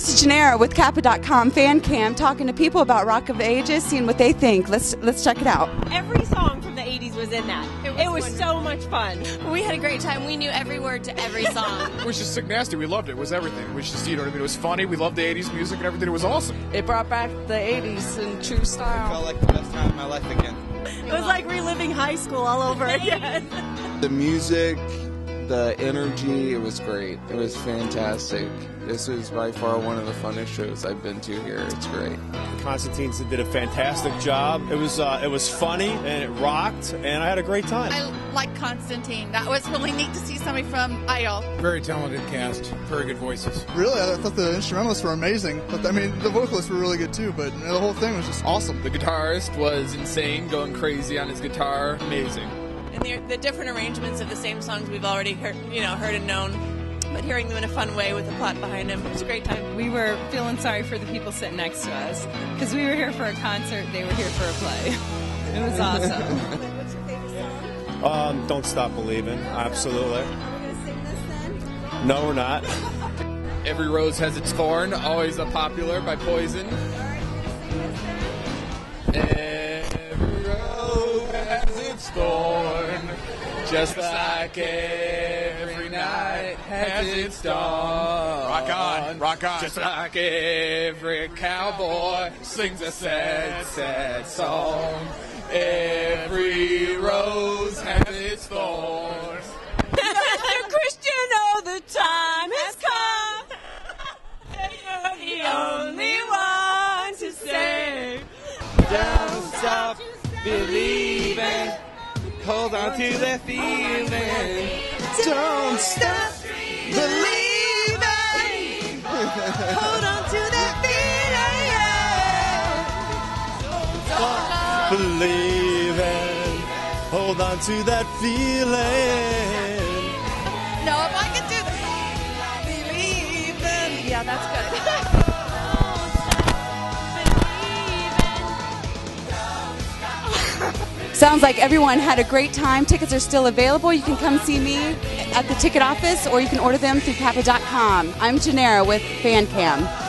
This is Janera with CAPA.com fan cam talking to people about Rock of Ages, seeing what they think. Let's let's check it out. Every song from the 80s was in that. It was, so much fun. We had a great time. We knew every word to every song. It was just sick nasty. We loved it. It was everything. It was just, you know what I mean? It was funny. We loved the 80s music and everything. It was awesome. It brought back the 80s in true style. It felt like the best time of my life again. It was like reliving high school all over again. The music, the energy, it was great. It was fantastic. This was by far one of the funnest shows I've been to here. It's great. Constantine did a fantastic job. It was uh, it was funny and it rocked, and I had a great time. I like Constantine. That was really neat to see somebody from Idol. Very talented cast. Very good voices. Really, I thought the instrumentalists were amazing. But I mean, the vocalists were really good too. But you know, the whole thing was just awesome. The guitarist was insane, going crazy on his guitar. Amazing. And the, the different arrangements of the same songs we've already heard, you know, heard and known, but hearing them in a fun way with a plot behind them, it was a great time. We were feeling sorry for the people sitting next to us because we were here for a concert, they were here for a play. It was awesome. Um, Don't stop believing. Absolutely. No, we're not. Every rose has its thorn. Always a popular by Poison. Every rose has its thorn. Just like every night has its dawn. Rock on, rock on. Just like every cowboy sings a sad, sad song. Every rose has its thorns. Christian, oh, the time has come. You're the only one to save. Don't stop believing. Hold on to that feeling. Don't stop believing. Hold on to that feeling. Don't Believing. Hold on to that feeling. No, if I could do that. Believing. Yeah, that's good. Sounds like everyone had a great time. Tickets are still available. You can come see me at the ticket office or you can order them through CAPA.com. I'm Janera with FanCam.